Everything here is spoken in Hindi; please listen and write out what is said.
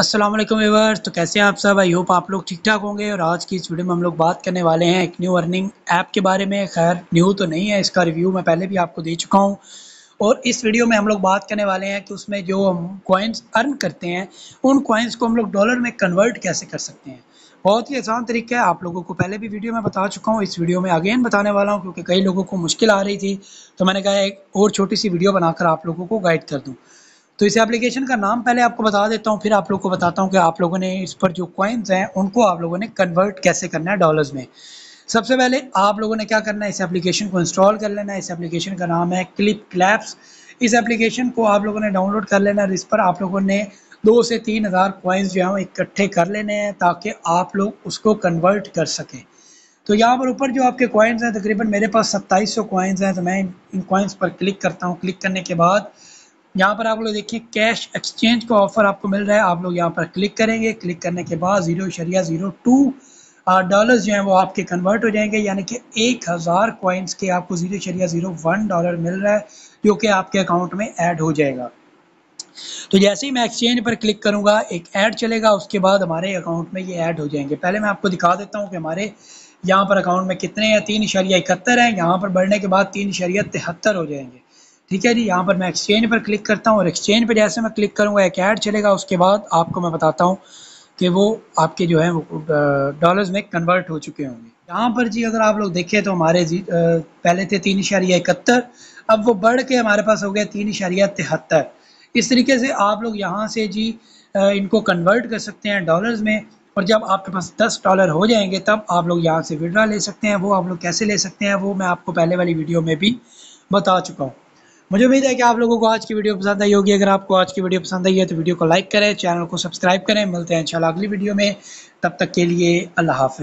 वालेकुम व्यूअर्स। तो कैसे हैं आप सब? आई होप आप लोग ठीक ठाक होंगे और आज की इस वीडियो में हम लोग बात करने वाले हैं एक न्यू अर्निंग ऐप के बारे में। खैर न्यू तो नहीं है, इसका रिव्यू मैं पहले भी आपको दे चुका हूँ। और इस वीडियो में हम लोग बात करने वाले हैं कि उसमें जो हम कॉइन्स अर्न करते हैं, उन कॉइन्स को हम लोग डॉलर में कन्वर्ट कैसे कर सकते हैं? बहुत ही आसान तरीका है। आप लोगों को पहले भी वीडियो में बता चुका हूँ। इस वीडियो में अगेन बताने वाला हूँ क्योंकि कई लोगों को मुश्किल आ रही थी। तो मैंने कहा एक और छोटी सी वीडियो बनाकर आप लोगों को गाइड कर दूँ। तो इस एप्लीकेशन का नाम पहले आपको बता देता हूँ, फिर आप लोग को बताता हूँ कि आप लोगों ने इस पर जो कॉइन्स हैं, उनको आप लोगों ने कन्वर्ट कैसे करना है डॉलर्स में। सबसे पहले आप लोगों ने क्या करना है, इस एप्लीकेशन को इंस्टॉल कर लेना है। इस एप्लीकेशन का नाम है क्लिप क्लैप्स इस एप्लीकेशन को आप लोगों ने डाउनलोड कर लेना है इस पर आप लोगों ने दो से तीन हज़ार कॉइन्स जो है इकट्ठे कर लेने हैं, ताकि आप लोग उसको कन्वर्ट कर सकें। तो यहाँ पर ऊपर जो आपके कॉइन्स हैं, तकरीबन मेरे पास सत्ताईस सौ कॉइन्स हैं तो मैं इन कॉइन्स पर क्लिक करता हूँ। क्लिक करने के बाद यहाँ पर आप लोग देखिए कैश एक्सचेंज का ऑफ़र आपको मिल रहा है। आप लोग यहाँ पर क्लिक करेंगे। क्लिक करने के बाद ज़ीरो शरिया ज़ीरो टू डॉलर्स जो हैं वो आपके कन्वर्ट हो जाएँगे। यानी कि एक हज़ार कॉइन्स के आपको ज़ीरो शरिया ज़ीरो वन डॉलर मिल रहा है, जो कि आपके अकाउंट में ऐड हो जाएगा। तो जैसे ही मैं एक्सचेंज पर क्लिक करूँगा, एक ऐड चलेगा। उसके बाद हमारे अकाउंट में ये ऐड हो जाएँगे। पहले मैं आपको दिखा देता हूँ कि हमारे यहाँ पर अकाउंट में कितने हैं? तीन इशारिया इकहत्तर हैं। यहाँ पर बढ़ने के बाद तीन इशारिया तिहत्तर हो जाएँगे। ठीक है जी, यहाँ पर मैं एक्सचेंज पर क्लिक करता हूँ और एक्सचेंज पर जैसे मैं क्लिक करूँगा, एक ऐड चलेगा, उसके बाद आपको मैं बताता हूँ कि वो आपके जो है डॉलर्स में कन्वर्ट हो चुके होंगे। यहाँ पर जी अगर आप लोग देखें तो हमारे जी पहले थे तीन इशारिया इकहत्तर, अब वो बढ़ के हमारे पास हो गया तीन इशारिया तिहत्तर। इस तरीके से आप लोग यहाँ से जी इनको कन्वर्ट कर सकते हैं डॉलर्स में और जब आपके पास दस डॉलर हो जाएँगे, तब आप लोग यहाँ से विड्रा ले सकते हैं, वो आप लोग कैसे ले सकते हैं, वो मैं आपको पहले वाली वीडियो में भी बता चुका हूँ। मुझे उम्मीद है कि आप लोगों को आज की वीडियो पसंद आई होगी। अगर आपको आज की वीडियो पसंद आई है तो वीडियो को लाइक करें, चैनल को सब्सक्राइब करें। मिलते हैं इंशाल्लाह अगली वीडियो में। तब तक के लिए अल्लाह हाफ़